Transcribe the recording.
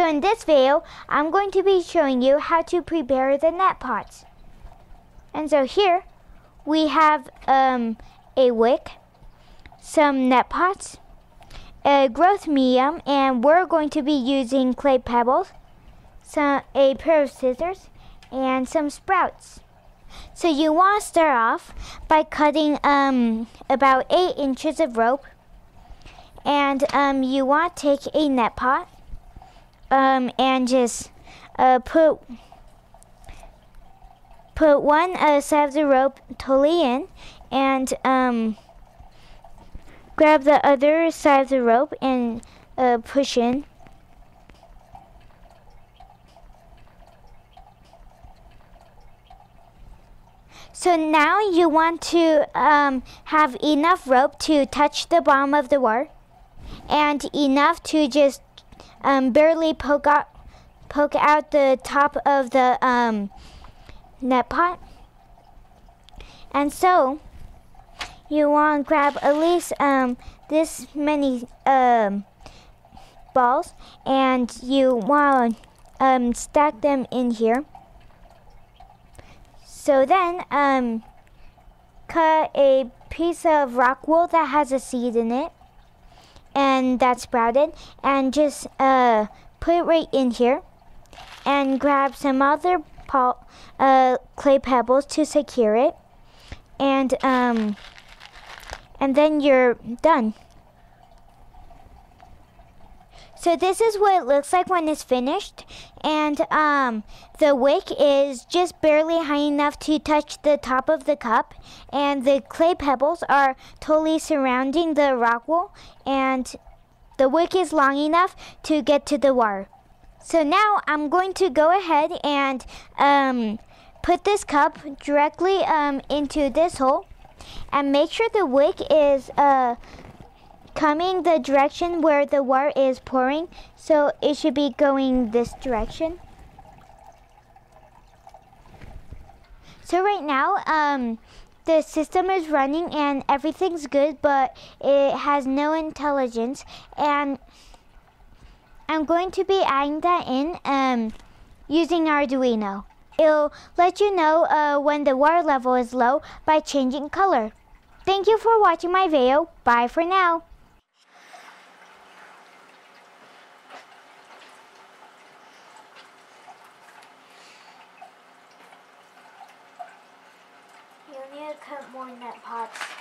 So in this video, I'm going to be showing you how to prepare the net pots. And so here, we have um, a wick, some net pots, a growth medium, and we're going to be using clay pebbles, some, a pair of scissors, and some sprouts. So you want to start off by cutting um, about 8 inches of rope. And um, you want to take a net pot um, and just uh, put put one uh, side of the rope totally in and um, grab the other side of the rope and uh, push in. So now you want to um, have enough rope to touch the bottom of the wire and enough to just um, barely poke out, poke out the top of the um, net pot. And so you want to grab at least um, this many um, balls and you want to um, stack them in here. So then, um, cut a piece of rock wool that has a seed in it and that's sprouted and just uh, put it right in here and grab some other uh, clay pebbles to secure it and um, and then you're done. So this is what it looks like when it's finished. And um, the wick is just barely high enough to touch the top of the cup. And the clay pebbles are totally surrounding the rock wool. And the wick is long enough to get to the wire. So now I'm going to go ahead and um, put this cup directly um, into this hole. And make sure the wick is uh, coming the direction where the water is pouring. So it should be going this direction. So right now, um, the system is running and everything's good, but it has no intelligence. And I'm going to be adding that in um, using Arduino. It'll let you know uh, when the water level is low by changing color. Thank you for watching my video. Bye for now. Need to cut more net pots.